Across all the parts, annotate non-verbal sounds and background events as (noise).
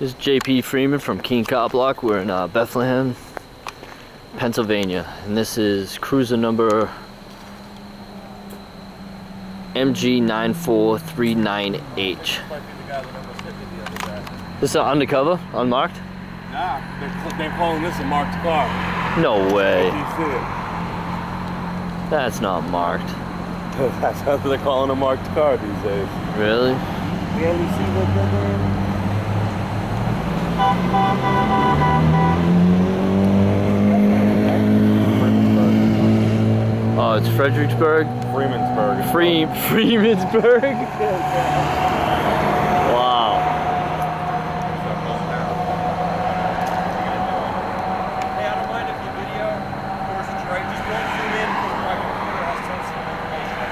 This is JP Freeman from Keene Cop Block. We're in uh, Bethlehem, Pennsylvania, and this is cruiser number MG9439H. This is undercover, unmarked? Nah, they're, calling this a marked car. No way. You see it? That's not marked. (laughs) That's how they're calling a marked car these days. Really? You see what they're doing? Oh, it's Fredericksburg? Freemansburg. Free Freemansburg? wow. Hey, I don't mind if you video. Course, it's right. Just don't zoom in because my computer has sensitive information,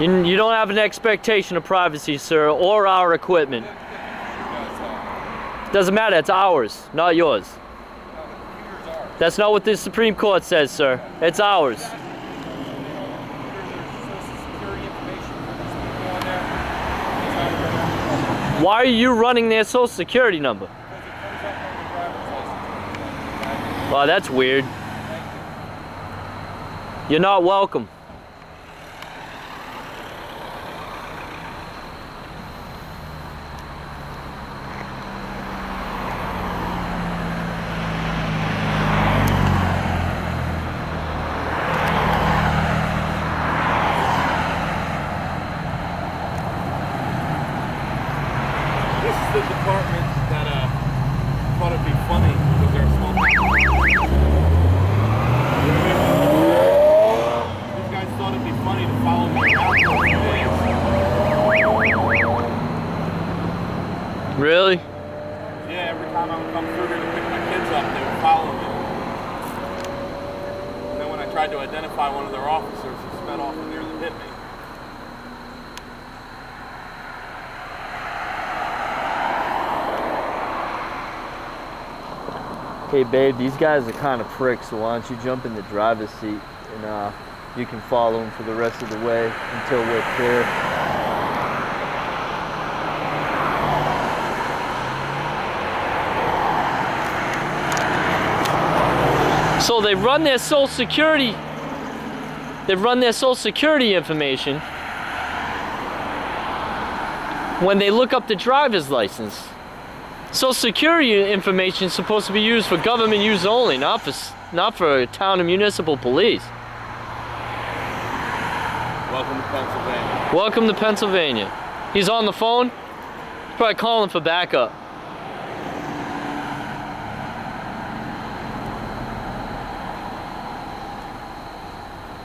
okay? You, you don't have an expectation of privacy, sir, or our equipment. Doesn't matter, it's ours, not yours. That's not what the Supreme Court says, sir. It's ours. Why are you running their social security number? Wow, that's weird. You're not welcome. This is the department that uh, thought it'd be funny because they're a small town. These guys thought it'd be funny to follow me around for a few days. Really? Yeah, every time I would come through here to pick my kids up, they would follow me. And then when I tried to identify one of their officers, he sped off and nearly hit me. Hey babe, these guys are kind of pricks, so why don't you jump in the driver's seat and uh, you can follow them for the rest of the way until we're clear. So they run their social security, they run their social security information when they look up the driver's license. Social security information is supposed to be used for government use only, not for not for town and municipal police. Welcome to Pennsylvania. Welcome to Pennsylvania. He's on the phone. He's probably calling for backup.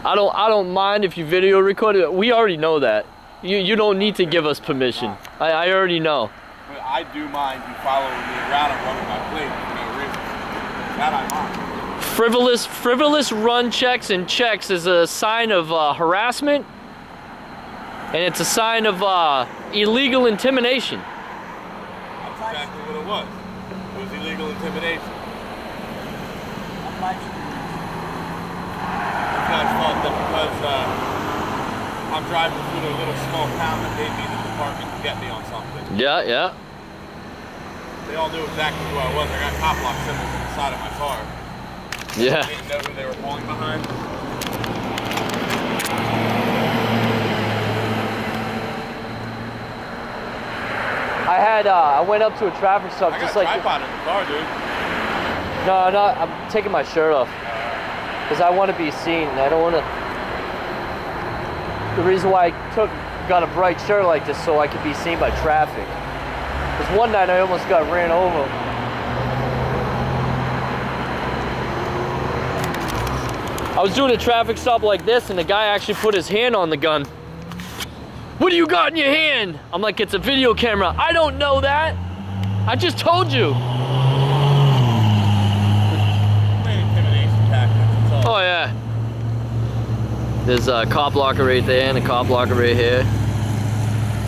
I don't I don't mind if you video record it. We already know that. You you don't need to give us permission. I, I already know. But I do mind you following me around and running my plate for no reason. That I mind. frivolous frivolous run checks and checks is a sign of uh, harassment and it's a sign of uh, illegal intimidation That's exactly what it was. It was illegal intimidation. These guys thought that because uh, I'm driving through a little small town that they needed the department to get me on something. yeah yeah They all knew exactly who I was. I got Cop Block symbols on the side of my car. yeah They didn't know who they were falling behind. i had uh, i went up to a traffic stop I got just a like tripod in the car, dude. no i'm not i'm taking my shirt off because i want to be seen and i don't want to the reason why i took got a bright shirt like this so i could be seen by traffic because one night i almost got ran over I was doing a traffic stop like this, and the guy actually put his hand on the gun. What do you got in your hand? I'm like, it's a video camera. I don't know that. I just told you. Plain intimidation tactics. That's all. Oh yeah. There's a cop blocker right there and a cop blocker right here.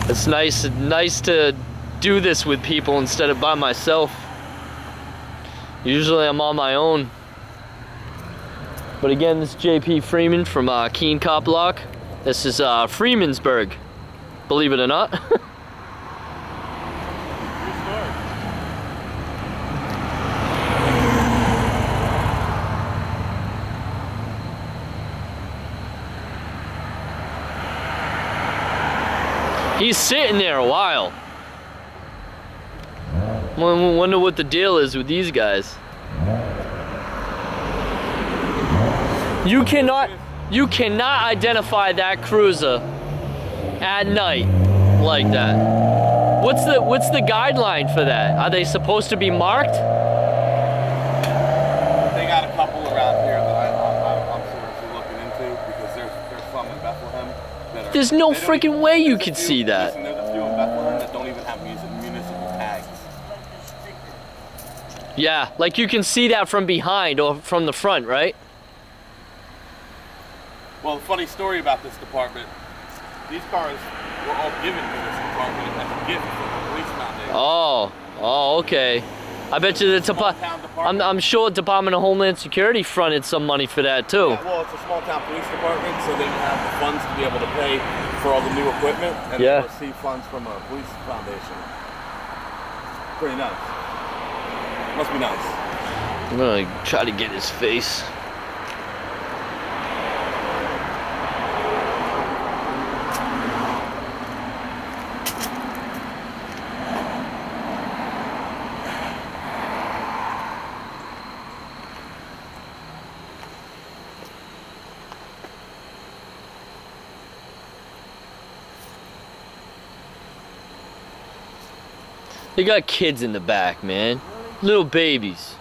It's nice, nice to do this with people instead of by myself. Usually I'm on my own. But again, this is JP Freeman from uh, Keene Cop Block. This is uh, Freemansburg, believe it or not. (laughs) He's sitting there a while. Won- Wonder what the deal is with these guys. You cannot, you cannot identify that cruiser at night like that. What's the what's the guideline for that? Are they supposed to be marked? They got a couple around here that I, I'm, I'm seriously looking into because there's there's some in Bethlehem that are. There's no freaking way you could see that. Listen, there's a few in Bethlehem that don't even have music, municipal tags. Yeah, like you can see that from behind or from the front, right? Well, funny story about this department, these cars were all given to this department as a gift from the police foundation. Oh, oh, okay. I bet you the Small Depa- town I'm, department. I'm sure Department of Homeland Security fronted some money for that too. Yeah, well, it's a small town police department, so they have the funds to be able to pay for all the new equipment, and Yeah. they receive funds from a police foundation. Pretty nice. Must be nice. I'm gonna try to get his face. They got kids in the back, man. Little babies.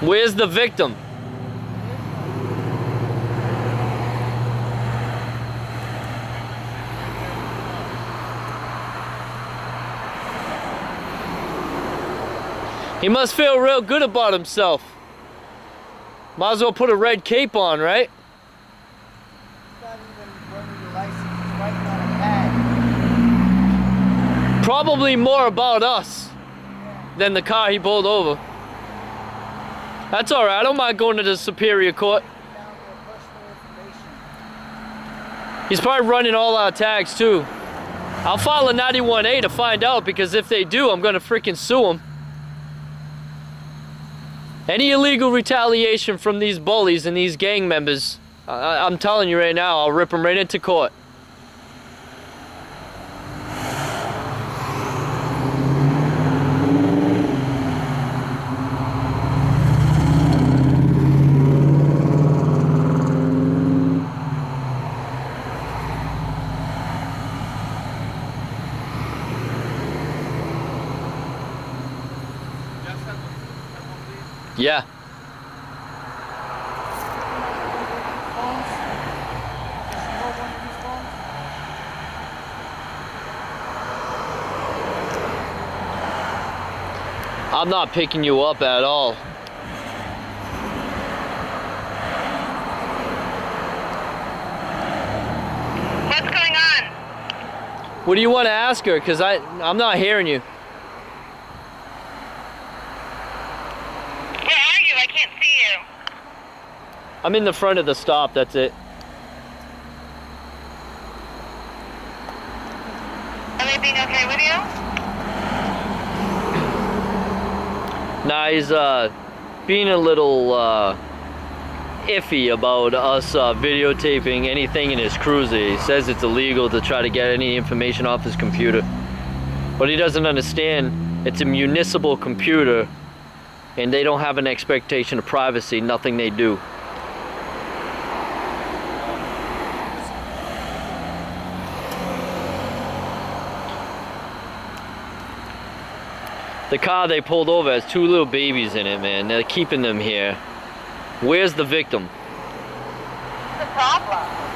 Where's the victim? He must feel real good about himself. Might as well put a red cape on, right? Probably more about us than the car he pulled over. That's all right. I don't mind going to the Superior Court. He's probably running all our tags too. I'll file a 91A to find out because if they do, I'm gonna freaking sue them. Any illegal retaliation from these bullies and these gang members, I, I'm telling you right now, I'll rip them right into court. Yeah. Phones? Does she hold one of these phones? I'm not picking you up at all. What's going on? What do you want to ask her? Cause I, I'm not hearing you. Where are you? I can't see you. I'm in the front of the stop. That's it. Everything okay with you? (clears throat) Nah, he's uh, being a little uh, iffy about us uh, videotaping anything in his cruiser. He says it's illegal to try to get any information off his computer. But he doesn't understand it's a municipal computer and they don't have an expectation of privacy, nothing they do. The car they pulled over has two little babies in it, man. They're keeping them here. Where's the victim? The problem?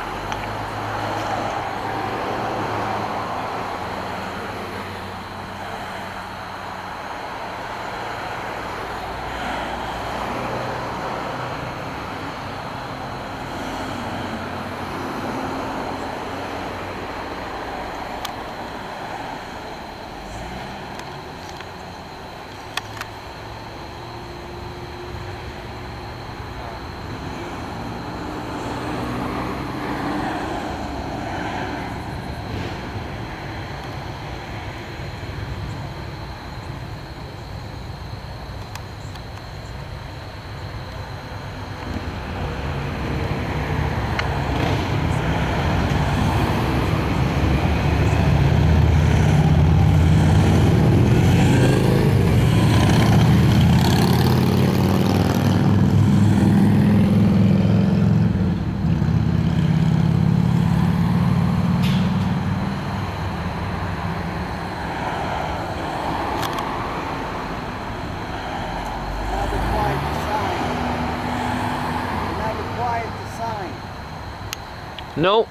Nope.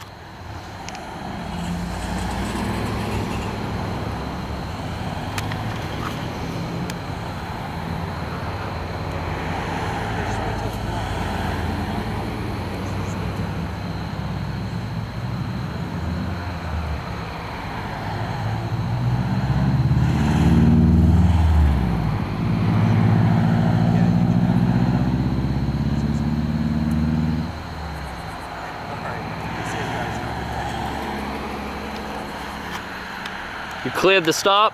You cleared the stop?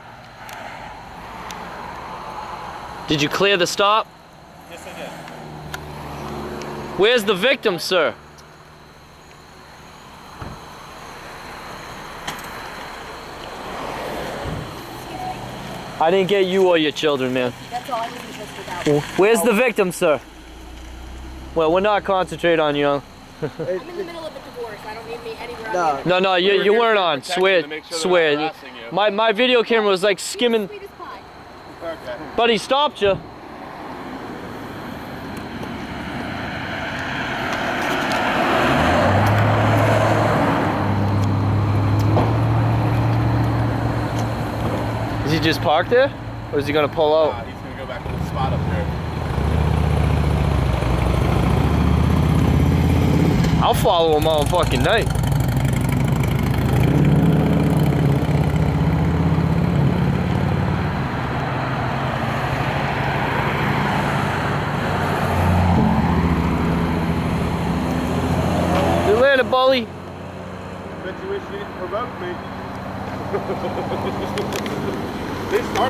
Did you clear the stop? Yes, I did. Where's the victim, sir? I didn't get you or your children, man. That's all I was interested about. Where's the victim, sir? Well, we're not concentrating on you. I'm in the middle of a divorce. I don't need me anywhere. No. No, no, you, were you here weren't on. protection Swear, sure swear. Not harassing you. My, my video camera was like skimming, Sweet. Okay. but he stopped you. Is he just parked there? Or is he gonna pull out? he's gonna go back to the spot up there. I'll follow him all fucking night. Bully. Bet you wish you didn't provoke me. (laughs)